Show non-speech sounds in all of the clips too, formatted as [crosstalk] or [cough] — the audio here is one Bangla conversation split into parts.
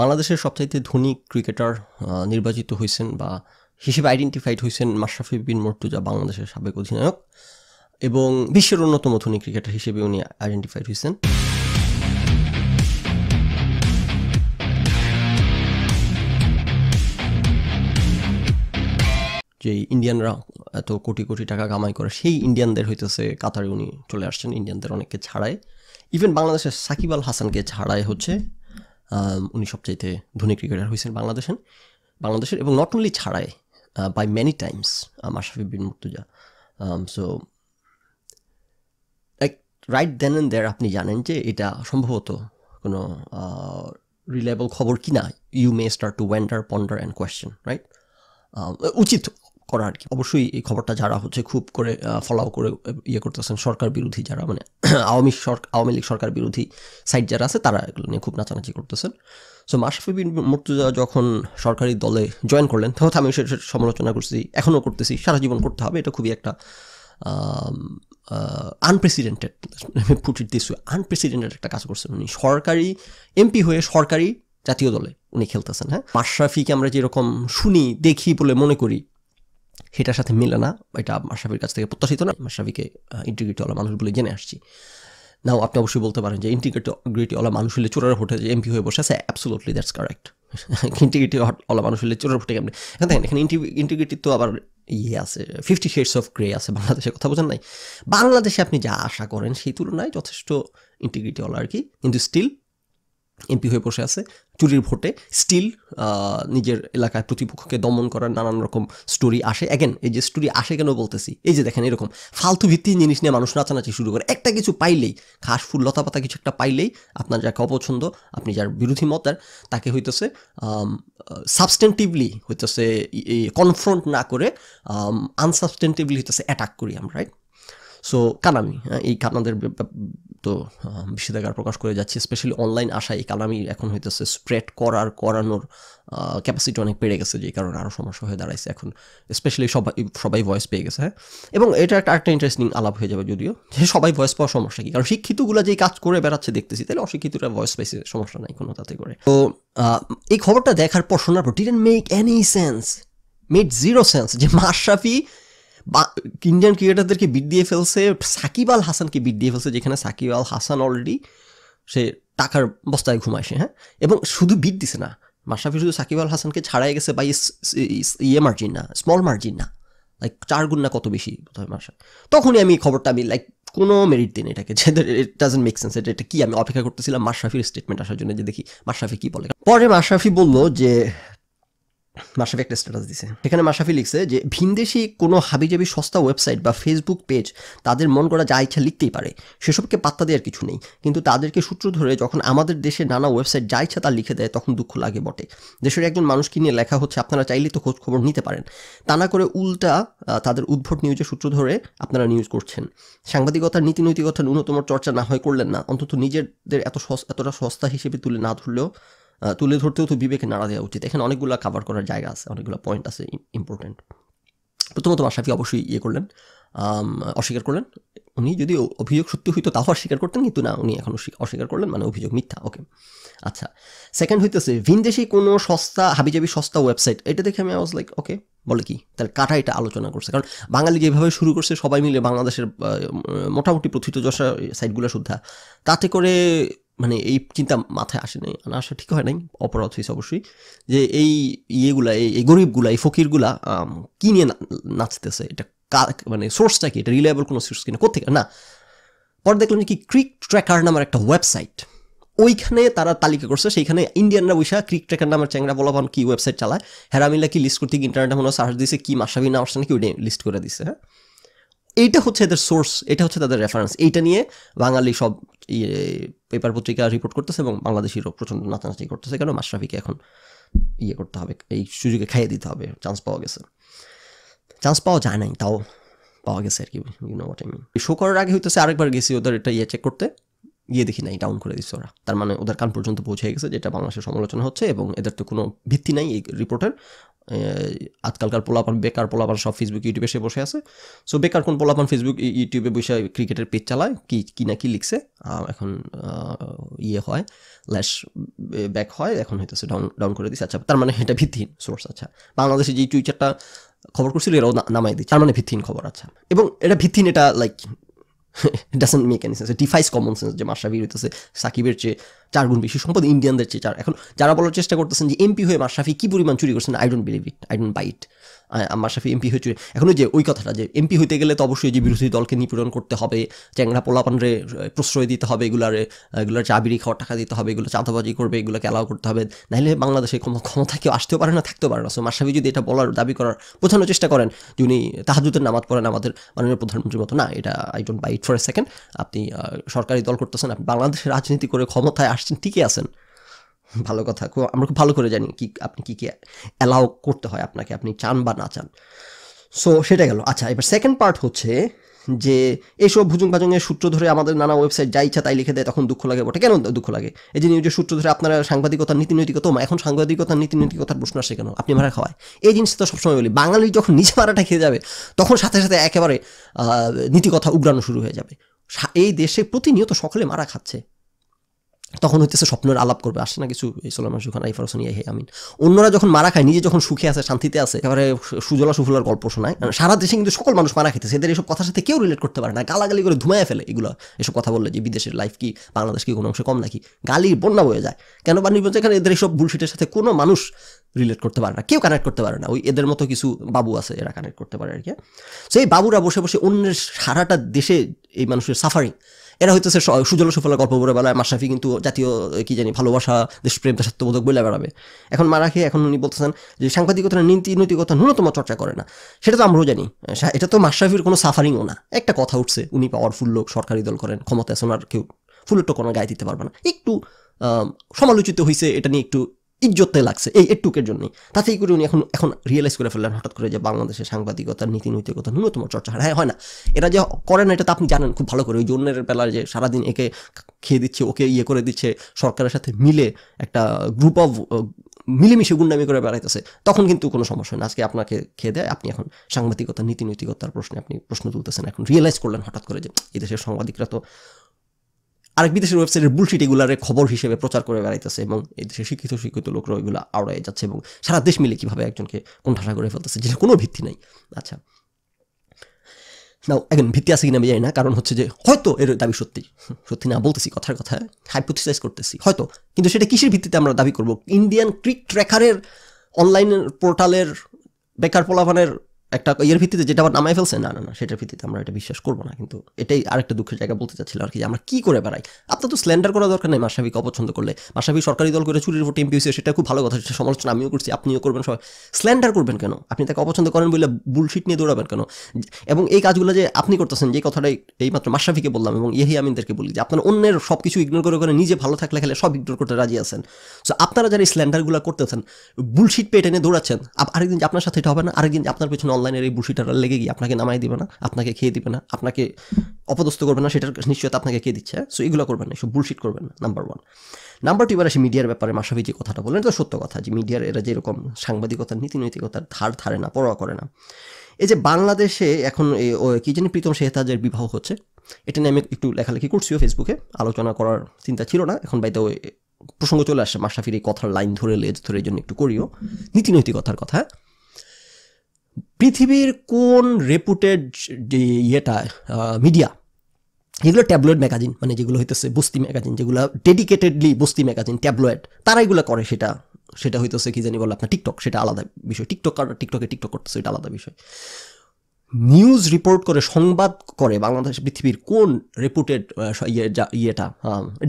বাংলাদেশের সবচাইতে ধনী ক্রিকেটার নির্বাচিত হয়েছেন বা হিসেবে আইডেন্টিফাইড হয়েছেন মাশরাফি বিন মর্তুজা, বাংলাদেশের সাবেক অধিনায়ক এবং বিশ্বের অন্যতম ধনী ক্রিকেটার হিসেবে উনি আইডেন্টিফাইড হয়েছেন যে ইন্ডিয়ানরা এত কোটি কোটি টাকা কামাই করে, সেই ইন্ডিয়ানদের হইতেছে কাতারে উনি চলে আসছেন, ইন্ডিয়ানদের অনেককে ছাড়ায়। ইভেন বাংলাদেশের সাকিব আল হাসানকে ছাড়াই হচ্ছে উনি সবচাইতে ধনী ক্রিকেটার হয়েছেন বাংলাদেশের। বাংলাদেশের এবং নট অনলি ছাড়াই by many times Mashrafe bin Mortaza. So এক রাইট দেন অ্যান্ড দেয়ার আপনি জানেন যে এটা সম্ভবত কোনো রিলায়েবল খবর কি না you may start to wonder ponder and question right উচিত করা আর কি। অবশ্যই এই খবরটা যারা হচ্ছে খুব করে ফলো করে ইয়ে করতেছেন, সরকার বিরোধী যারা মানে [clears throat] আওয়ামী সরকার আওয়ামী লীগ সরকার বিরোধী সাইড যারা আছে, তারা এগুলো নিয়ে খুব নাচানাচি করতেছেন। সো মাশরাফি বিন মুর্তুজা যখন সরকারি দলে জয়েন করলেন, তখন আমি সেটা সমালোচনা করছি, এখনও করতেছি, সারা জীবন করতে হবে, এটা খুবই একটা আনপ্রেসিডেন্টেড ইট দিস আনপ্রেসিডেন্টেড একটা কাজ করছেন উনি। সরকারি এমপি হয়ে সরকারি জাতীয় দলে উনি খেলতেছেন হ্যাঁ? মাশরাফিকে আমরা যেরকম শুনি, দেখি বলে মনে করি সেটার সাথে মিলে না, এটা মাশরাফির কাছ থেকে প্রত্যাশিত না, মাশরাফিকে ইন্টিগ্রিটিওয়ালা মানুষ বলে জেনে আসছি। নাও আপনি অবশ্যই বলতে পারেন যে ইন্টিগ্রিটিওয়ালা মানুষ হলে চোরের ভোটে যে এমপি হয়ে বসে আছে অ্যাবসোলুটলি দ্যাটস কারেক্ট ইন্টিগ্রিটিওয়ালা মানুষ হলে চোরের ভোটে কেমনি? এখন দেখেন, এখানে ইন্টিগ্রিটি তো আবার ইয়ে আছে ফিফটি শেডস অফ গ্রে আছে বাংলাদেশে কথা বোঝেন নাই। বাংলাদেশে আপনি যা আশা করেন, সেই তুলনায় যথেষ্ট ইন্টিগ্রিটিওয়ালা আর কি, কিন্তু স্টিল এমপি হয়ে বসে আছে। চুরির ভোটে স্টিল নিজের এলাকায় প্রতিপক্ষকে দমন করার নানান রকম স্টোরি আসে। অ্যাগেন এই যে স্টোরি আসে কেন বলতেছি? এই যে দেখেন, এরকম ফালতু ভিত্তিক জিনিস নিয়ে মানুষ নাচানাচি শুরু করে। একটা কিছু পাইলেই, ঘাস, ফুল, লতা পাতা কিছু একটা পাইলেই আপনার যাকে অপছন্দ, আপনি যার বিরোধী মত তাকে হইতেছে সাবস্টেন্টিভলি হইতেছে কনফ্রন্ট না করে আনসাবস্টেন্টিভলি হইতেছে অ্যাটাক করি আমরা রাইট সো কানামি এই কানাদের তো নিষেধাজ্ঞা প্রকাশ করে যাচ্ছে স্পেশালি অনলাইন আসা এই কালামি এখন হইতেছে স্প্রেড করার, করানোর ক্যাপাসিটি অনেক বেড়ে গেছে, যে কারণে আরও সমস্যা হয়ে দাঁড়াইছে এখন। স্পেশালি সবাই সবাই ভয়েস পেয়ে গেছে হ্যাঁ? এবং এটা একটা একটা ইন্টারেস্টিং আলাপ হয়ে যাবে যদিও, যে সবাই ভয়েস পাওয়ার সমস্যা কি? কারণ শিক্ষিতগুলো যেই কাজ করে বেড়াচ্ছে দেখতেছি, তাহলে অশিক্ষিতরা ভয়েস পাইছে, সমস্যা নাই কোনো তাতে করে। তো এই খবরটা দেখার পর শোনার পর didn't make any sense made zero sense যে মাশরাফি ইন্ডিয়ান ক্রিকেটারদেরকে বিট দিয়ে ফেলছে, সাকিব আল হাসানকে বিট দিয়ে ফেলছে, যেখানে সাকিব আল হাসান অলরেডি সে টাকার বস্তায় ঘুমাইছে হ্যাঁ? এবং শুধু বিট দিছে না, মাশরাফি শুধু সাকিব আল হাসানকে ছাড়াই গেছে বা ইয়ে মার্জিন না স্মল মার্জিন না লাইক চার গুণ না কত বেশি মাসা তখনই আমি খবরটা, আমি লাইক কোনো মেরিট দিন এটাকে, যে ইট ডাজেন্ট মেক সেন্স এটা এটা কি আমি অপেক্ষা করতেছিলাম মাশরাফির স্টেটমেন্ট আসার জন্য, যে দেখি মাশরাফি কি বলে। পরে মাশরাফি বলল যে মাশরাফি একটা স্ট্যাটাস দিছে। এখানে মাশরাফি লিখছে যে, ভিনদেশি কোনো হাবিজাবি সস্তা ওয়েবসাইট বা ফেসবুক পেজ তাদের মন করা যা ইচ্ছা লিখতেই পারে। সেসবকে পাত্তা দেওয়ার কিছু নেই। কিন্তু তাদেরকে সূত্র ধরে যখন আমাদের দেশে নানা ওয়েবসাইট যা ইচ্ছা তা লিখে দেয়, তখন দুঃখ লাগে বটে। দেশের একজন মানুষকে নিয়ে লেখা হচ্ছে, আপনারা চাইলেই তো খোঁজ খবর নিতে পারেন। তা না করে উল্টা তাদের উদ্ভট নিউজের সূত্র ধরে আপনারা নিউজ করছেন। সাংবাদিকতার নীতি নৈতিকতার ন্যূনতম চর্চা না হয় করলেন না। অন্তত নিজেদের এত এতটা সস্তা হিসেবে তুলে না ধরলেও তুলে ধরতেও তো বিবেকে নাড়া দেওয়া উচিত। এখানে অনেকগুলো কাভার করার জায়গা আছে, অনেকগুলো পয়েন্ট আছে ইম্পর্টেন্ট প্রথমত মাশরাফি অবশ্যই ইয়ে করলেন অস্বীকার করলেন। উনি যদি অভিযোগ সত্যি হইতো তাও অস্বীকার করতেন, কিন্তু না, উনি এখন অস্বীকার করলেন মানে অভিযোগ মিথ্যা ওকে আচ্ছা সেকেন্ড হইতেছে, ভিনদেশি কোনো সস্তা, হাবিজাবি সস্তা ওয়েবসাইট এটা দেখে আমি আওয়াজ লাইক ওকে বলে কি? তাহলে কাটা এটা আলোচনা করছে? কারণ বাঙালি যেভাবে শুরু করছে, সবাই মিলে বাংলাদেশের মোটামুটি প্রথিত যশা সাইটগুলো শুদ্ধা। তাতে করে মানে এই চিন্তা মাথায় আসে নাই, না আসা ঠিক হয় নাই, অপরাধ হয়েছে অবশ্যই, যে এই ইয়েগুলা, এই গরিবগুলা, এই ফকিরগুলা কী নিয়ে নাচতেছে? এটা মানে সোর্সটা কি? এটা রিলায়েবল কোনো সোর্স কিনা? কোথেকে না। পরে দেখলাম যে কি? ক্রিক ট্র্যাকার নামের একটা ওয়েবসাইট ওইখানে তারা তালিকা করছে, সেইখানে ইন্ডিয়ানরা বৈশা ক্রিক ট্র্যাকার নামের চ্যাংরা বলাবান কি ওয়েবসাইট চালায়? হেরামিল্লা কি লিস্ট করতে ইন্টারনেটে মনে সার্চ দিছে, কি মাসাবি না আসছে নাকি ওই লিস্ট করে দিছে হ্যাঁ? এইটা হচ্ছে এদের সোর্স এটা হচ্ছে তাদের রেফারেন্স এইটা নিয়ে বাঙালি সব ইয়ে পেপার পত্রিকা রিপোর্ট করতেছে এবং বাংলাদেশিরও প্রচণ্ড নাচানাচি করতেছে কেন? মাশরাফিকে এখন ইয়ে করতে হবে, এই সুযোগে খাইয়ে দিতে হবে। চান্স পাওয়া গেছে। চান্স পাওয়া যায় নাই, তাও পাওয়া গেছে আর কি you know what I mean show করার আগে হইতেছে আরেকবার গেছি ওদের এটা ইয়ে চেক করতে। গিয়ে দেখি নাই ডাউন করে দিচ্ছে ওরা। তার মানে ওদের কান পর্যন্ত পৌঁছে গেছে যেটা বাংলাদেশের সমালোচনা হচ্ছে এবং এদের তো কোনো ভিত্তি নাই এই রিপোর্টের আজকালকার পোলাপান, বেকার পোলাপান সব ফেসবুক ইউটিউবে সে বসে আছে। সো বেকার কোন পোলাপান ফেসবুক ইউটিউবে বসে ক্রিকেটের পেজ চালায়, কি কি না কি লিখছে এখন ইয়ে হয় ল্যাশ ব্যাক হয়, এখন হইতেছে ডাউন ডাউন করে দিচ্ছে আচ্ছা তার মানে এটা ভিত্তিহীন সোর্স আচ্ছা। বাংলাদেশে যে টুইটারটা খবর করছিল, এরাও নামাই দিচ্ছে। তার মানে ভিত্তিহীন খবর আচ্ছা। এবং এটা ভিত্তিহীন, এটা like doesn't make any sense defies common sense যে মাশরাফি হইতেছে, সাকিবের চেয়ে চার গুণ বেশি সম্পদ ইন্ডিয়ানদের চেয়ে চার। এখন যারা বলার চেষ্টা করতেছেন যে এমপি হয়ে মাশরাফি কী পরিমাণ চুরি করছেন I don't believe it I don't buy it Mashrafe MP হয়ে চুরি এখন যে, ওই কথাটা যে, এমপি হইতে গেলে তো অবশ্যই যে বিরোধী দলকে নিপীড়ন করতে হবে, চ্যাংরা পোলাপানরে প্রশ্রয় দিতে হবে, এগুলারে, এগুলোর চাবিরি খাওয়ার টাকা দিতে হবে, এগুলো চাঁদাবাজি করবে, এগুলোকে অ্যালাউ করতে হবে। নাহলে বাংলাদেশে ক্ষমতা কেউ আসতেও পারে না, থাকতেও পারে না। সো মাশরাফি যদি এটা বলার, দাবি করার বোঝানোর চেষ্টা করেন, যে উনি তাহাজুদের নামাজ পড়েন আমাদের মাননীয় প্রধানমন্ত্রীর মতো, না, এটা I don't buy it for a second আপনি সরকারি দল করতেছেন, আপনি বাংলাদেশের রাজনীতি করে ক্ষমতায় আসছেন, ঠিকই আছেন। ভালো কথা। খুব, আমরা খুব ভালো করে জানি কি, আপনি কী কী অ্যালাউ করতে হয় আপনাকে, আপনি চান বা না চান। সো সেটা গেল। আচ্ছা এবার সেকেন্ড পার্ট হচ্ছে যে এইসব ভুজুং ভাজুঙের সূত্র ধরে আমাদের নানা ওয়েবসাইট যা ইচ্ছা তাই লিখে দেয়, তখন দুঃখ লাগে বটে। কেন দুঃখ লাগে? এই যে নিউজের সূত্র ধরে আপনারা সাংবাদিকতার নীতি নৈতিকতা এখন সাংবাদিকতার নীতি নৈতিকতার প্রশ্ন আসে কেন? আপনি মারা খাওয়ায়। এই জিনিসটা তো সবসময় বলি, বাঙালি যখন নিজে মারাটা খেয়ে যাবে, তখন সাথে সাথে একেবারে নীতিকথা উগ্রানো শুরু হয়ে যাবে। এই দেশে প্রতিনিয়ত সকলে মারা খাচ্ছে। তখন হইতেছে স্বপ্নের আলাপ করবে, আসে না কিছু? এই সোলামান সুখান আইফার হোসেন ইয়াহি আমিন। অন্যরা যখন মারা খায়, নিজে যখন সুখে আছে, শান্তিতে আছে এবারে সুজলা সুফুলার গল্প শোনায়। সারা দেশে কিন্তু সকল মানুষ মারা খেতেছে এদের এইসব কথার সাথে কেউ রিলেট করতে পারে না। গালাগালি করে ধুমায় ফেলে এগুলো। এসব কথা বললে যে বিদেশের লাইফ কি, বাংলাদেশ কি কোনো অংশে কম নাকি? গালি বন্যা বয়ে যায়। কেন বা নির্বাচন এখানে এদের এইসব বুলশিটের সাথে কোনো মানুষ রিলেট করতে পারে না, কেউ কানেক্ট করতে পারে না। ওই এদের মতো কিছু বাবু আছে, এরা কানেক্ট করতে পারে আর কি। সেই বাবুরা বসে বসে অন্যের সারাটা দেশে এই মানুষের সাফারিং এরা হইতেছে সুজল সুফলা গল্প বলে বেলায় মাশরাফি কিন্তু জাতীয় কি জানি, ভালোবাসা, দেশপ্রেম দেশাত্মবোধক বলে বেড়াবে। এখন মারা খেয়ে এখন উনি বলতেছেন যে সাংবাদিকতার নীতি নৈতিকতা ন্যূনতম চর্চা করে না। সেটা তো আমরাও জানি। এটা তো মাশরাফির কোনো সাফারিংও না। একটা কথা উঠছে, উনি পাওয়ারফুল লোক, সরকারি দল করেন ক্ষমতা আছে ওনার কেউ ফুলের কোনো গায়ে দিতে পারবে না। একটু সমালোচিত হয়েছে এটা নিয়ে একটু ইজ্জতে লাগছে, এই একটুকের জন্যই। তাতেই করে উনি এখন এখন রিয়েলাইজ করে ফেললেন হঠাৎ করে যে বাংলাদেশের সাংবাদিকতার, নীতি নৈতিকতা ন্যূনতম চর্চা। হ্যাঁ হয় না। এরা যে করে না, এটা তো আপনি জানেন খুব ভালো করে। ওই জন্যের বেলায় যে সারাদিন একে খেয়ে দিচ্ছে, ওকে ইয়ে করে দিচ্ছে, সরকারের সাথে মিলে একটা গ্রুপ অফ মিলেমিশে গুন্ডামি করে বেড়াইতেছে, তখন কিন্তু কোনো সমস্যা না। আজকে আপনাকে খেয়ে দেয়, আপনি এখন সাংবাদিকতা নীতি নৈতিকতার প্রশ্নে আপনি প্রশ্ন তুলতেছেন। এখন রিয়েলাইজ করলেন হঠাৎ করে যে এদেশের সাংবাদিকরা তো আরেক বিদেশের ওয়েবসাইটের বুলশিট এগুলার খবর হিসেবে প্রচার করে বেড়াইতেছে এবং এই দেশে শিক্ষিত শিক্ষিত লোকরা ওইগুলো আওড়ায় যাচ্ছে এবং সারা দেশ মিলে কীভাবে একজনকে কোণঠাসা করে ফেলতেছে যেটা কোনো ভিত্তি নাই। আচ্ছা। নাও এখন ভিত্তি আছে কিনা আমি জানি না, কারণ হচ্ছে যে হয়তো এর দাবি সত্যি। সত্যি না, বলতেছি কথার কথা হাইপোথিসাইজ করতেছি, হয়তো। কিন্তু সেটা কিসের ভিত্তিতে আমরা দাবি করব? ইন্ডিয়ান ক্রিক ট্র্যাকারের অনলাইন পোর্টালের বেকার পোলাভানের একটা ইয়ের ভিত্তিতে যেটা আবার নামাই ফেলছে, না না না, সেটার ভিত্তিতে আমরা এটা বিশ্বাস করব না, কিন্তু এটাই আরেকটা দুঃখের জায়গা বলতে চাচ্ছিল আর কি আমরা কী করে বেড়াই? আপনার তো স্ল্যান্ডার করা দরকার নেই মাসাবিকে অপছন্দ করলে। মাসাবি সরকারি দল করে চুরির ভোট এমপি সেটা খুব ভালো কথা, সেটা সমালোচনা আমিও করছি, আপনিও করবেন সবাই। স্ল্যান্ডার করবেন কেন? আপনি তাকে অপছন্দ করেন বলে বুলশিট নিয়ে দৌড়াবেন কেন? এবং এই কাজগুলো যে আপনি করতেছেন, যে কথাটাই এইমাত্র মাসাফিকে বললাম এবং ইহি আমিনদেরকে বলি, যে আপনার অন্যের সব কিছু ইগনোর করে করে নিজে ভালো থাকলে খেলে সব ইগনোর করতে রাজি আছেন। সো আপনারা যারা এই স্ল্যান্ডারগুলো করতেছেন বুলশিট পেয়ে টেনে দৌড়াচ্ছেন আরেকদিন আপনার সাথে এটা হবে না, আরেকদিন আপনার পেছনে অনলাইনের এই বুলশিটার লেগে গিয়ে আপনাকে নামাই দিবে না, আপনাকে খেয়ে দিবে না, আপনাকে অপদস্থ করবে না, সেটার নিশ্চয়তা আপনাকে কে দিচ্ছে সো এগুলো করবেন না সব বুলশিট করবেন না নাম্বার ওয়ান নাম্বার টু এবার আসে মিডিয়ার ব্যাপারে মাসাভি যে কথাটা বললেন তো সত্য কথা যে মিডিয়ার এরা যেরকম সাংবাদিকতার নীতি নৈতিকতার ধার ধারে না, পরোয়া করে না। এই যে বাংলাদেশে এখন কি জানি প্রীতম শেহতাজের বিবাহ হচ্ছে, এটা নিয়ে আমি একটু লেখালেখি করছিও ফেসবুকে আলোচনা করার চিন্তা ছিল না, এখন বাইতে প্রসঙ্গ চলে আসছে মাসাফির এই কথার লাইন ধরে, লেজ ধরে এই জন্য একটু করিও। নীতি নৈতিকতার কথা পৃথিবীর কোন রেপুটেড যে ইয়েটা মিডিয়া এগুলো ট্যাবলয়েড ম্যাগাজিন মানে যেগুলো হইতেছে বস্তি ম্যাগাজিন যেগুলো ডেডিকেটেডলি বস্তি ম্যাগাজিন ট্যাবলয়েড তারা এগুলো করে সেটা সেটা হইতেছে কি জানি বলে আপনার টিকটক সেটা আলাদা বিষয়। টিকটক টিকটকে টিকটক করতেছে এটা আলাদা বিষয়। নিউজ রিপোর্ট করে, সংবাদ করে বাংলাদেশ, পৃথিবীর কোন রেপুটেড ইয়ে ইয়েটা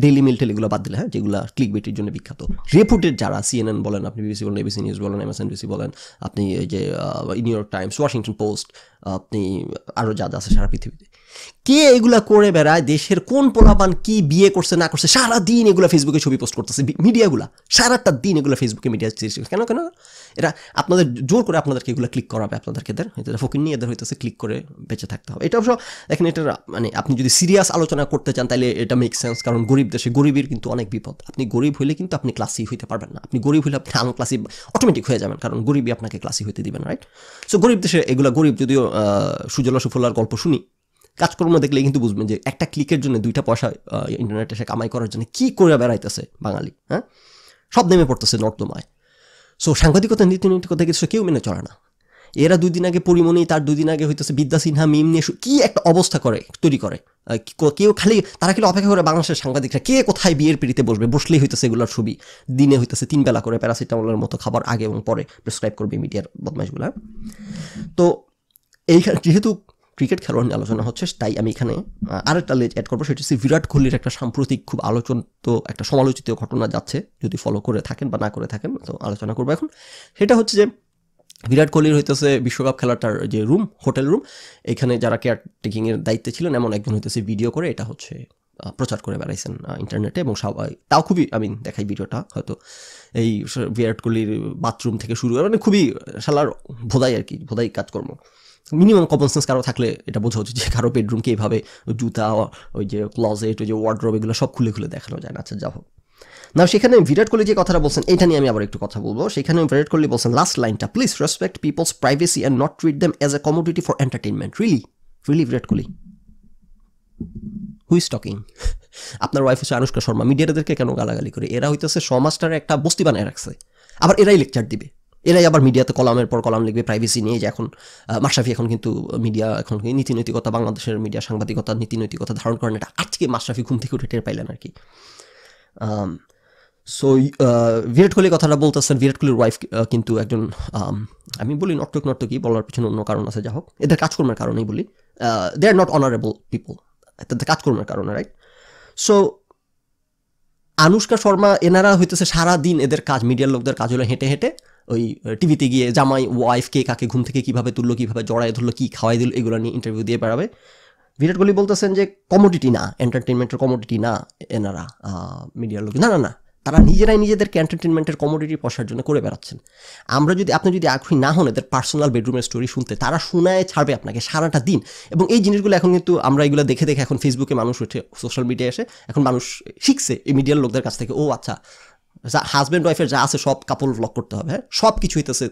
ডেইলি মিল টেলিগুলো বাদ দিলে হ্যাঁ যেগুলো ক্লিক বেটির জন্য বিখ্যাত। রেপুটেড যারা সিএনএন বলেন, আপনি বিবিসি বলেন এবিসি নিউজ বলেন এমএসএনবিসি বলেন, আপনি এই যে New York Times Washington Post আপনি আরও যা যা আছে সারা পৃথিবীতে। কে এগুলা করে বেড়ায়? দেশের কোন পোলাপান কি বিয়ে করছে, না করছে? সারা দিন এগুলো ফেসবুকে ছবি পোস্ট করতেছে মিডিয়াগুলা। সারাটা দিন এগুলো ফেসবুকে মিডিয়া কেন কেন? এরা আপনাদের জোর করে আপনাদেরকে এগুলো ক্লিক করাবে, আপনাদেরকে এদের ফকির নিয়ে এদের হইতেছে ক্লিক করে বেঁচে থাকতে হবে। এটা অবশ্য দেখেন এটা মানে আপনি যদি সিরিয়াস আলোচনা করতে চান তাহলে এটা মেক সেন্স কারণ গরিব দেশে গরিবের কিন্তু অনেক বিপদ। আপনি গরিব হইলে কিন্তু আপনি ক্লাসি হইতে পারবেন না। আপনি গরিব হইলে আপনি আনক্লাসি অটোমেটিক হয়ে যাবেন, কারণ গরিবই আপনাকে ক্লাসি হইতে দিবেন রাইট সো গরিব দেশে এগুলো গরিব, যদিও সুজলা সুফলার গল্প শুনি কাজকর্ম দেখলে কিন্তু বুঝবেন যে একটা ক্লিকের জন্য দুইটা পয়সা ইন্টারনেটে এসে কামাই করার জন্য কী করে বেড়াইতেছে বাঙালি হ্যাঁ? সব নেমে পড়তেছে নর্দমায়। সো সাংবাদিকতা নীতি নৈতিকতা কিছু কেউ মেনে চলে না। এরা দুই দিন আগে পরিমণি, তার দুই দিন আগে হইতেছে বিদ্যা সিনহা, মিম নিয়ে কি একটা অবস্থা করে, তৈরি করে। কেউ খালি, তারা খালি অপেক্ষা করে বাংলাদেশের সাংবাদিকরা, কে কোথায় বিয়ের পিড়িতে বসবে, বসলেই হইতেছে এগুলোর ছবি। দিনে হইতেছে তিন বেলা করে প্যারাসিটামলের মতো খাবার আগে এবং পরে প্রেসক্রাইব করবে মিডিয়ার বদমাইশগুলা। তো, এইখানে, যেহেতু ক্রিকেট খেলোয়াড় নিয়ে আলোচনা হচ্ছে, তাই আমি এখানে আরেকটা লেজ অ্যাড করব, সেটা হচ্ছে বিরাট কোহলির একটা সাম্প্রতিক খুব আলোচিত, একটা সমালোচিত ঘটনা যাচ্ছে, যদি ফলো করে থাকেন বা না করে থাকেন, তো আলোচনা করব এখন। সেটা হচ্ছে যে, বিরাট কোহলির হইতেছে বিশ্বকাপ খেলাটার যে রুম হোটেল রুম এখানে যারা কেয়ার টেকিংয়ের দায়িত্বে ছিলেন, এমন একজন হইতেছে ভিডিও করে, এটা হচ্ছে প্রচার করে বেড়াইছেন ইন্টারনেটে এবং সবাই তাও খুবই আমি দেখাই ভিডিওটা, হয়তো এই বিরাট কোহলির বাথরুম থেকে শুরু করে মানে খুবই সালার ভোদাই আর কি, ভোদাই কাজকর্ম। মিনিমাম কমন সেন্স কারও থাকলে এটা বোঝা উচিত যে কারও বেডরুমকে এইভাবে জুতা, ওই যে ক্লজেট ওই যে ওয়ার্ড্রোব এগুলো সব খুলে খুলে দেখানো যায় না। আচ্ছা যা হোক। না সেখানে বিরাট কোহলি যে কথাটা বলছেন, এটা নিয়ে আমি আবার একটু কথা বলব। সেখানে বিরাট কোহলি বলছেন লাস্ট লাইনটা please respect people's privacy and not treat them as a commodity for entertainment really really Virat Kohli who's talking আপনার ওয়াইফ হচ্ছে আনুষ্কা শর্মা। মিডিয়াদেরকে কেন গালাগালি করে? এরা হইতেছে সমাজটার একটা বস্তি বানায় রাখছে। আবার এরাই লেকচার দিবে। এরাই আবার মিডিয়াতে কলামের পর কলাম লিখবে প্রাইভেসি নিয়ে যে এখন মাশরাফি এখন কিন্তু মিডিয়া, এখন নীতি নৈতিকতা বাংলাদেশের মিডিয়া, সাংবাদিকতা নীতি নৈতিকতা ধারণ করেন এটা আজকে মাশরাফি ঘুম থেকে উঠে টের পাইলেন আর কি। সো বিরাট কোহলি কথাটা বলতেছেন। বিরাট কোহলির ওয়াইফ কিন্তু একজন, আমি বলি নর্তক নর্তকী বলার পিছনে অন্য কারণ আছে যা হোক। এদের কাজকর্মের কারণেই বলি। They are not honourable people তাদের কাজকর্মের কারণে রাইট সো আনুষ্কা শর্মা, এনারা হইতেছে সারা দিন এদের কাজ, মিডিয়ার লোকদের কাজ হলো হেঁটে হেঁটে ওই টিভিতে গিয়ে জামাই ওয়াইফ কে কাকে ঘুম থেকে কীভাবে তুললো, কীভাবে জড়াই ধরলো, কী খাওয়াই দিল, এগুলো নিয়ে ইন্টারভিউ দিয়ে বেড়াবে। বিরাট কোহলি বলতেছেন যে কমোডিটি না এন্টারটেনমেন্টের কমোডিটি না এনারা মিডিয়ার লোক। না না না, তারা নিজেরাই নিজেদেরকে এন্টারটেনমেন্টের কমোডিটি পশার জন্য করে বেড়াচ্ছেন। আমরা যদি, আপনি যদি আগ্রহী না হন এদের পার্সোনাল বেডরুমের স্টোরি শুনতে, তারা শোনায়, ছাড়বে আপনাকে সারাটা দিন। এবং এই জিনিসগুলো এখন কিন্তু আমরা এগুলো দেখে দেখে এখন ফেসবুকে মানুষ উঠে সোশ্যাল মিডিয়ায় এসে, এখন মানুষ শিখছে এই মিডিয়ার লোকদের কাছ থেকে, ও আচ্ছা হাজব্যান্ড ওয়াইফের যা আছে সব কাপড় ব্লক করতে হবে হ্যাঁ? সব কিছু হইতেছে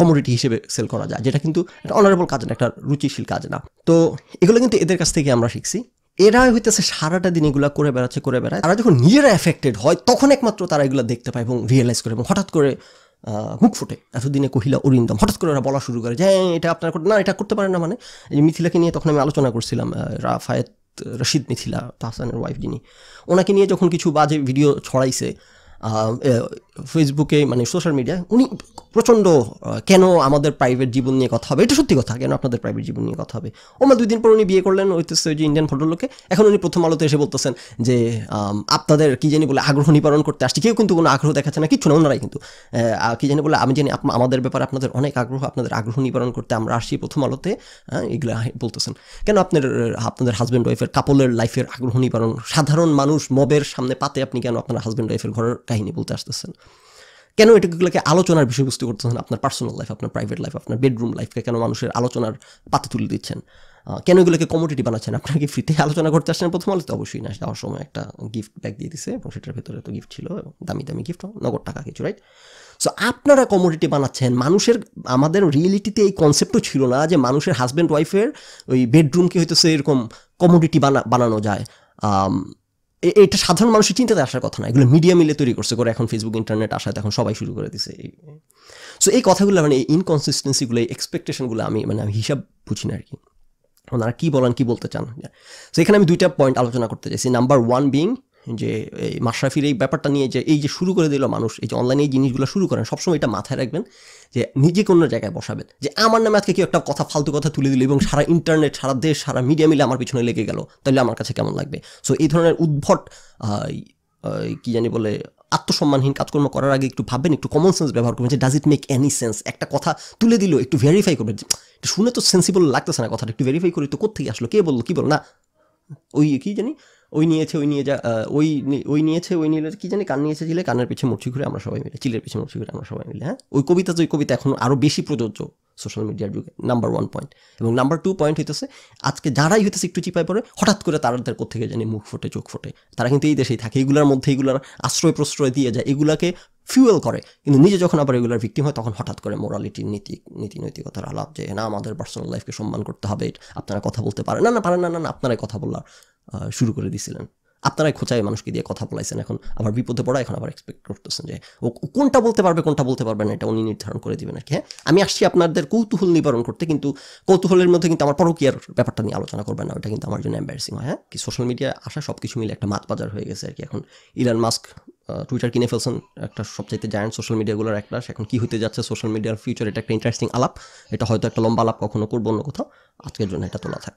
কমোডিটি হিসেবে সেল করা যায়, যেটা কিন্তু একটা অনারেবল কাজ না একটা রুচিশীল কাজ না। তো এগুলো কিন্তু এদের কাছ থেকে আমরা শিখছি। এরা হইতেছে সারাটা দিন এগুলো করে বেড়াচ্ছে, করে বেড়ায়। তারা যখন নিজেরা এফেক্টেড হয়, তখন একমাত্র তারা এগুলো দেখতে পায় এবং রিয়েলাইজ করে এবং হঠাৎ করে মুখ ফুটে। এতদিনে কহিলা অরিন্দম হঠাৎ করে ওরা বলা শুরু করে যে হ্যাঁ এটা আপনার না, এটা করতে পারেন না মানে। এই মিথিলাকে নিয়ে তখন আমি আলোচনা করছিলাম রাফায়েত, রশিদ মিথিলা, তাহসানের ওয়াইফ যিনি। ওনাকে নিয়ে যখন কিছু বাজে ভিডিও ছড়াইছে uh, ফেসবুকে মানে সোশ্যাল মিডিয়ায় উনি প্রচণ্ড কেন আমাদের প্রাইভেট জীবন নিয়ে কথা হবে? এটা সত্যি কথা, কেন আপনাদের প্রাইভেট জীবন নিয়ে কথা হবে? ওমা দুই দিন পর উনি বিয়ে করলেন হইতেছে যে ইন্ডিয়ান ভদ্রলোকে এখন উনি প্রথম আলোতে এসে বলতেছেন যে আপনাদের কি জানি বলে আগ্রহ নিবারণ করতে আসছে। কেউ কিন্তু কোনো আগ্রহ দেখাচ্ছে না কিছু না, ওনারাই কিন্তু। কি জানি বলে আমি জানি আমাদের ব্যাপারে আপনাদের অনেক আগ্রহ, আপনাদের আগ্রহ নিবারণ করতে আমরা আসছি প্রথম আলোতে। হ্যাঁ এগুলো বলতেছেন। কেন আপনার আপনাদের হাজব্যান্ড ওয়াইফের কাপলের লাইফের আগ্রহ নিবারণ? সাধারণ মানুষ মবের সামনে পাতে আপনি কেন আপনার হাজব্যান্ড ওয়াইফের ঘরের কাহিনী বলতে আসতেছেন? কেন এটাগুলোকে আলোচনার বিষয়বস্তু করতেছেন? আপনার পার্সোনাল লাইফ আপনার প্রাইভেট লাইফ আপনার বেডরুম লাইফকে কেন মানুষের আলোচনার পাতে তুলে দিচ্ছেন? কেন এগুলোকে কমোডিটি বানাচ্ছেন? আপনার কি ফ্রিতে আলোচনা করতে আসছেন প্রথম? আলোতে অবশ্যই না, যাওয়ার সময় একটা গিফট ব্যাগ দিয়ে দিছে এবং সেটার ভেতরে তো গিফট ছিল দামি দামি গিফট নগদ টাকা কিছু রাইট সো আপনারা কমোডিটি বানাচ্ছেন। মানুষের, আমাদের রিয়েলিটিতে এই কনসেপ্টও ছিল না যে মানুষের হাজব্যান্ড ওয়াইফের ওই বেডরুমকে হয়তো সে এরকম কমোডিটি বানা, বানানো যায়। এটা সাধারণ মানুষের চিন্তাতে আসার কথা না। এগুলো মিডিয়া মিলে তৈরি করছে। করে এখন ফেসবুক ইন্টারনেট আসাতে এখন সবাই শুরু করে দিছে। সো এই কথাগুলো মানে এই ইনকনসিস্টেন্সিগুলো এই এক্সপেকটেশনগুলো আমি মানে আমি হিসাব বুঝি না আর কি। ওনারা কী বলেন, কী বলতে চান? সো এখানে আমি দুইটা পয়েন্ট আলোচনা করতে চাইছি। নাম্বার ওয়ান বিং যে, এই মাশরাফির এই ব্যাপারটা নিয়ে যে, এই যে শুরু করে দিল মানুষ, এই যে অনলাইনে এই জিনিসগুলো শুরু করেন, সবসময় এটা মাথায় রাখবেন যে, নিজে কোনো জায়গায় বসাবেন। যে, আমার নামে আজকে কেউ একটা কথা, ফালতু কথা তুলে দিল এবং সারা ইন্টারনেট সারা দেশ, সারা মিডিয়া মিলে আমার পিছনে লেগে গেল, তাহলে আমার কাছে কেমন লাগবে? সো এই ধরনের উদ্ভট কী জানি বলে, আত্মসম্মানহীন কাজকর্ম করার আগে একটু ভাববেন, একটু কমন সেন্স ব্যবহার করবেন, যে does it make any sense একটা কথা তুলে দিল, একটু ভেরিফাই করবেন শুনে তো সেন্সিবল লাগতেছে না কথাটা, একটু ভেরিফাই করি তো কোথেকে আসলো, কে বলল, কি বলল? না, ওই কি জানি ওই নিয়েছে, ওই নিয়ে যা ওই ওই নিয়েছে, ওই নিলে কি জানি কান নিয়েছে চিলে কানের পিছিয়ে মুর্চি ঘুরে আমরা সবাই মিলে, চিলের পিছিয়ে মুর্চি ঘুরে আমরা সবাই মিলে হ্যাঁ? ওই কবিতা তো ওই কবিতা এখন আরও বেশি প্রযোজ্য সোশ্যাল মিডিয়ার যুগে নাম্বার ওয়ান পয়েন্ট এবং নাম্বার টু পয়েন্ট হইতেছে, আজকে যারাই হইতেছে একটু চিপায় পড়ে, হঠাৎ করে তাদের কোথেকে জানি মুখ ফোটে, চোখ ফোটে। তারা কিন্তু এই দেশেই থাকে, এগুলোর মধ্যে এগুলার আশ্রয় প্রশ্রয় দিয়ে যায়, এগুলাকে ফিউয়েল করে। কিন্তু নিজে যখন আবার এগুলার ভিক্টিম হয়, তখন হঠাৎ করে মোরালিটির নীতি নীতি, নৈতিকতার আলাপ যে, না, আমাদের পার্সোনাল লাইফকে সম্মান করতে হবে আপনারা কথা বলতে পারেন। না না, পারেন না না, আপনারাই কথা বলার শুরু করে দিছিলেন। আপনারাই খোঁচায় মানুষকে দিয়ে কথা বলাইছেন। এখন আবার বিপদে পড়া, এখন আবার এক্সপেক্ট করতেছেন যে, ও কোনটা বলতে পারবে, কোনটা বলতে পারবে না, এটা উনি নির্ধারণ করে দিবেন আর কি হ্যাঁ? আমি আসছি আপনাদের কৌতূহল নিবারণ করতে, কিন্তু কৌতূহলের মধ্যে কিন্তু আমার পরকীয়ার ব্যাপারটা নিয়ে আলোচনা করবেন না, ওটা কিন্তু আমার জন্য এম্বারেসিং হয় হ্যাঁ? কি সোশ্যাল মিডিয়া আসা সব কিছু মিলে একটা মাত বাজার হয়ে গেছে আর কি। এখন ইলান মাস্ক টুইটার কিনে ফেলছেন, একটা সবচাইতে জায়ান্ট সোশ্যাল মিডিয়াগুলোর একটা, এখন কি হতে যাচ্ছে সোশ্যাল মিডিয়ার ফিউচার এটা একটা ইন্টারেস্টিং আলাপ, এটা হয়তো একটা লম্বা আলাপ কখনো করব অন্য কোথাও, আজকের জন্য এটা তোলা থাক।